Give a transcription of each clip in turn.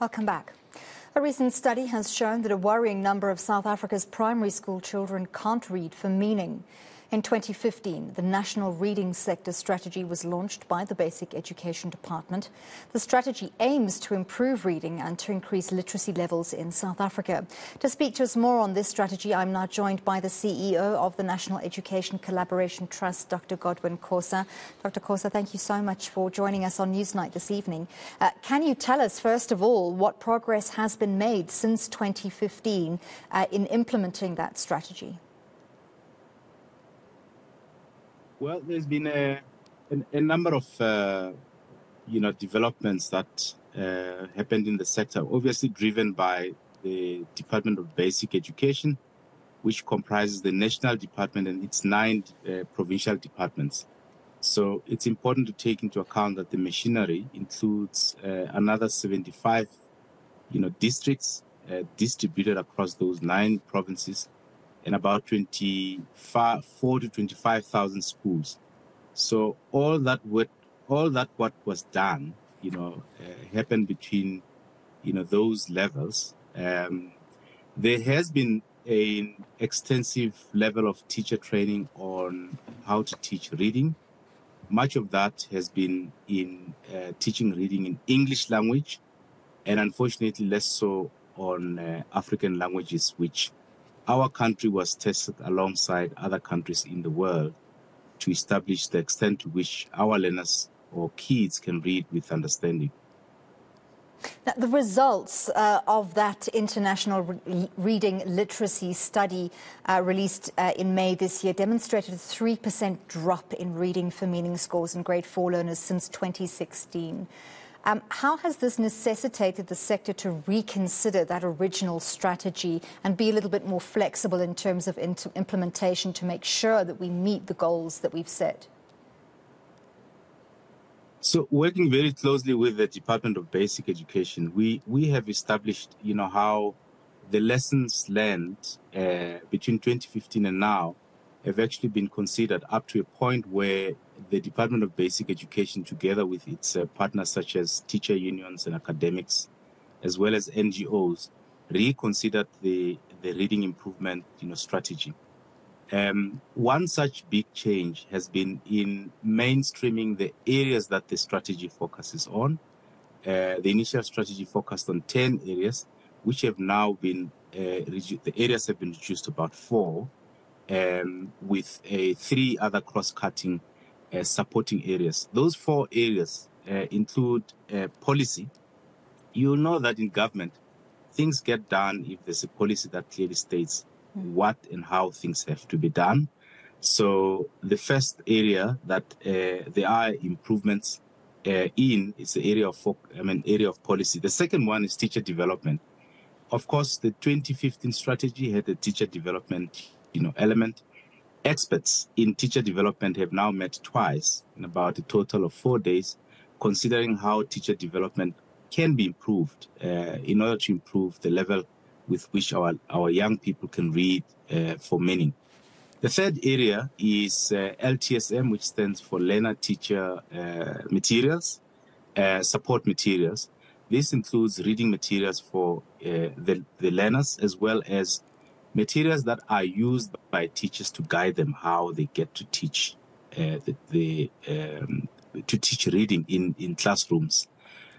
Welcome back. A recent study has shown that a worrying number of South Africa's primary school children can't read for meaning. In 2015, the National Reading Sector Strategy was launched by the Basic Education Department. The strategy aims to improve reading and to increase literacy levels in South Africa. To speak to us more on this strategy, I'm now joined by the CEO of the National Education Collaboration Trust, Dr. Godwin Khosa. Dr. Khosa, thank you so much for joining us on Newsnight this evening. Uh, can you tell us, first of all, what progress has been made since 2015 uh, in implementing that strategy? Well, there's been a, a, a number of uh, you know developments that uh, happened in the sector, obviously driven by the Department of Basic Education, which comprises the national department and its nine uh, provincial departments. So it's important to take into account that the machinery includes uh, another 75, you know, districts uh, distributed across those nine provinces and about 24 to 25,000 schools. So all that what all that what was done, you know, uh, happened between, you know, those levels. Um, there has been an extensive level of teacher training on how to teach reading. Much of that has been in uh, teaching reading in English language, and unfortunately less so on uh, African languages, which our country was tested alongside other countries in the world to establish the extent to which our learners or kids can read with understanding. Now, the results uh, of that international re reading literacy study uh, released uh, in May this year demonstrated a 3% drop in reading for meaning scores in grade 4 learners since 2016. Um, how has this necessitated the sector to reconsider that original strategy and be a little bit more flexible in terms of implementation to make sure that we meet the goals that we've set? So, working very closely with the Department of Basic Education, we, we have established, you know, how the lessons learned uh, between 2015 and now have actually been considered up to a point where the Department of Basic Education, together with its uh, partners such as teacher unions and academics, as well as NGOs, reconsidered the, the reading improvement you know, strategy. Um, one such big change has been in mainstreaming the areas that the strategy focuses on. Uh, the initial strategy focused on 10 areas, which have now been, uh, redu- the areas have been reduced to about four, um, with uh, three other cross-cutting uh, supporting areas. Those four areas uh, include uh, policy. You'll know that in government, things get done if there's a policy that clearly states mm. what and how things have to be done. So the first area that uh, there are improvements uh, in is the area of I mean area of policy. The second one is teacher development. Of course, the 2015 strategy had a teacher development, you know, element. Experts in teacher development have now met twice in about a total of four days, considering how teacher development can be improved uh, in order to improve the level with which our, our young people can read uh, for meaning. The third area is uh, LTSM, which stands for Learner Teacher uh, Materials, uh, Support Materials. This includes reading materials for uh, the, the learners as well as materials that are used by teachers to guide them how they get to teach uh, the, the um, to teach reading in in classrooms.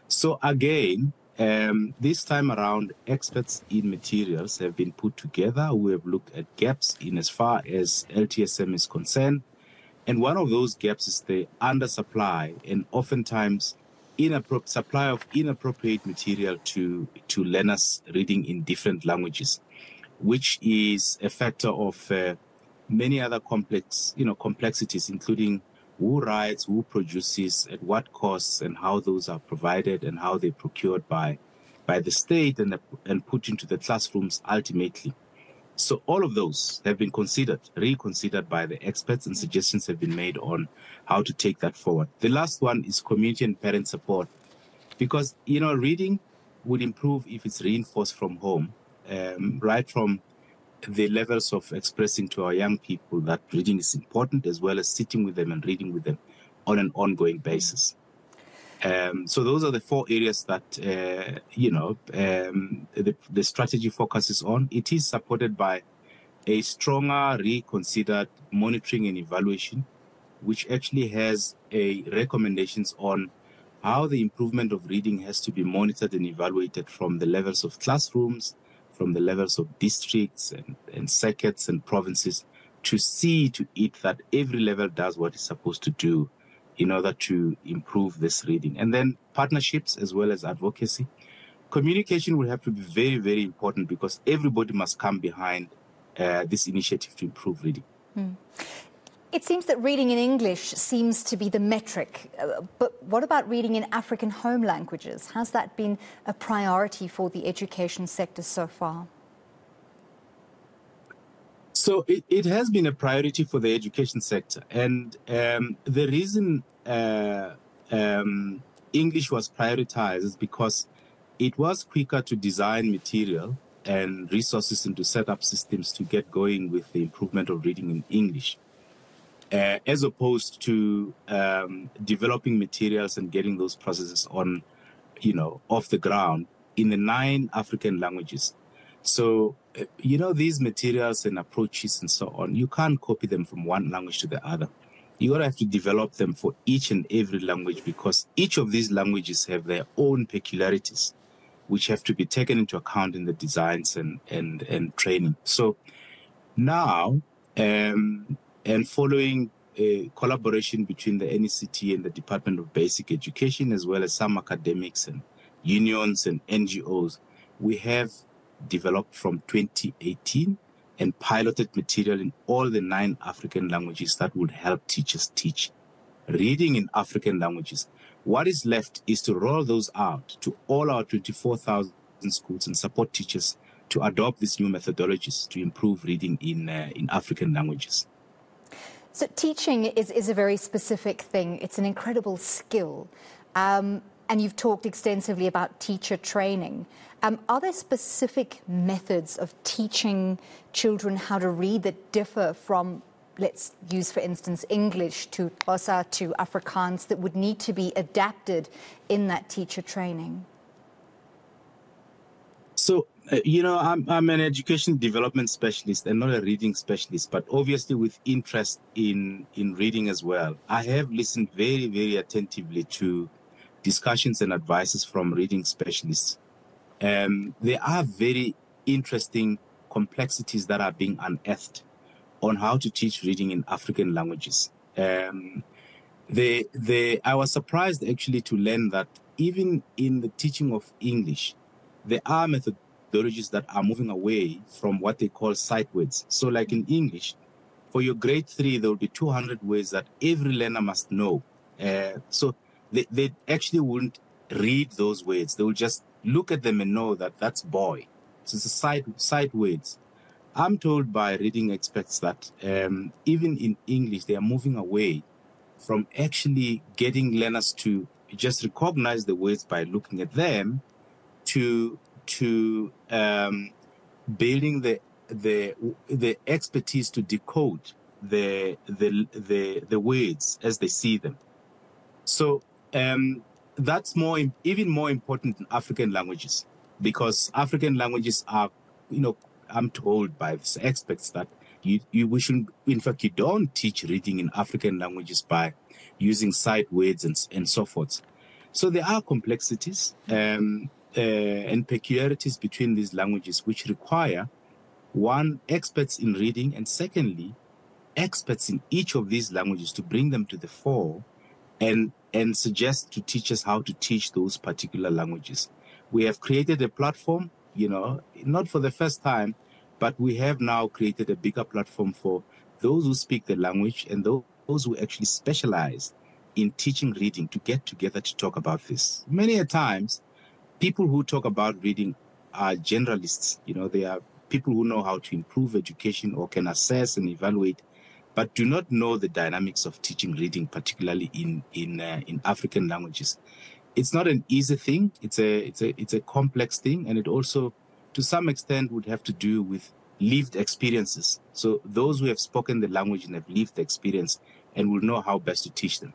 So again, um, this time around, experts in materials have been put together. We have looked at gaps in as far as LTSM is concerned. And one of those gaps is the undersupply and oftentimes inappropriate supply of inappropriate material to, to learners reading in different languages which is a factor of uh, many other complex, you know, complexities, including who writes, who produces, at what costs, and how those are provided, and how they're procured by by the state and and put into the classrooms ultimately. So all of those have been considered, reconsidered by the experts, and suggestions have been made on how to take that forward. The last one is community and parent support, because you know reading would improve if it's reinforced from home um, right from the levels of expressing to our young people that reading is important, as well as sitting with them and reading with them on an ongoing basis. Um, so those are the four areas that uh, you know um, the, the strategy focuses on. It is supported by a stronger, reconsidered monitoring and evaluation, which actually has a recommendations on how the improvement of reading has to be monitored and evaluated from the levels of classrooms, from the levels of districts and, and circuits and provinces to see to it that every level does what it's supposed to do in order to improve this reading. And then partnerships as well as advocacy. Communication will have to be very, very important because everybody must come behind uh, this initiative to improve reading. Mm. It seems that reading in English seems to be the metric, uh, but what about reading in African home languages? Has that been a priority for the education sector so far? So it, it has been a priority for the education sector. And um, the reason uh, um, English was prioritized is because it was quicker to design material and resources and to set up systems to get going with the improvement of reading in English. Uh, as opposed to um, developing materials and getting those processes on, you know, off the ground in the nine African languages. So, uh, you know, these materials and approaches and so on, you can't copy them from one language to the other. You gotta have to develop them for each and every language because each of these languages have their own peculiarities which have to be taken into account in the designs and, and, and training. So now, um, and following a collaboration between the NECT and the Department of Basic Education, as well as some academics and unions and NGOs, we have developed from 2018 and piloted material in all the nine African languages that would help teachers teach reading in African languages. What is left is to roll those out to all our 24,000 schools and support teachers to adopt these new methodologies to improve reading in, uh, in African languages. So, teaching is, is a very specific thing, it's an incredible skill. Um, and you've talked extensively about teacher training. Um, are there specific methods of teaching children how to read that differ from let's use, for instance, English to Xhosa to Afrikaans that would need to be adapted in that teacher training? So, you know, I'm, I'm an education development specialist and not a reading specialist, but obviously with interest in, in reading as well. I have listened very, very attentively to discussions and advices from reading specialists. Um, there are very interesting complexities that are being unearthed on how to teach reading in African languages. Um, the, the, I was surprised actually to learn that even in the teaching of English, there are methodologies that are moving away from what they call sight words. So, like in English, for your grade three, there will be 200 words that every learner must know. Uh, so, they, they actually wouldn't read those words. They will just look at them and know that that's boy. So, it's a words. I'm told by reading experts that um, even in English, they are moving away from actually getting learners to just recognize the words by looking at them to to um, building the the the expertise to decode the the the the words as they see them. So um, that's more even more important in African languages because African languages are you know I'm told by experts that you, you we shouldn't in fact you don't teach reading in African languages by using sight words and, and so forth. So there are complexities um, uh, and peculiarities between these languages which require one experts in reading and secondly experts in each of these languages to bring them to the fore and and suggest to teachers how to teach those particular languages. We have created a platform you know, not for the first time, but we have now created a bigger platform for those who speak the language and those who actually specialize in teaching reading to get together to talk about this. Many a times, people who talk about reading are generalists. You know, they are people who know how to improve education or can assess and evaluate, but do not know the dynamics of teaching reading, particularly in in uh, in African languages it's not an easy thing. It's a it's a it's a complex thing, and it also, to some extent, would have to do with lived experiences. So those who have spoken the language and have lived the experience and will know how best to teach them.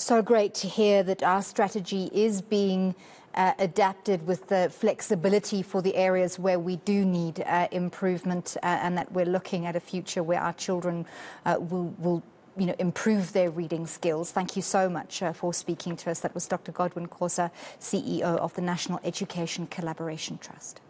So great to hear that our strategy is being uh, adapted with the flexibility for the areas where we do need uh, improvement uh, and that we're looking at a future where our children uh, will, will you know, improve their reading skills. Thank you so much uh, for speaking to us. That was Dr. Godwin Khosa, CEO of the National Education Collaboration Trust.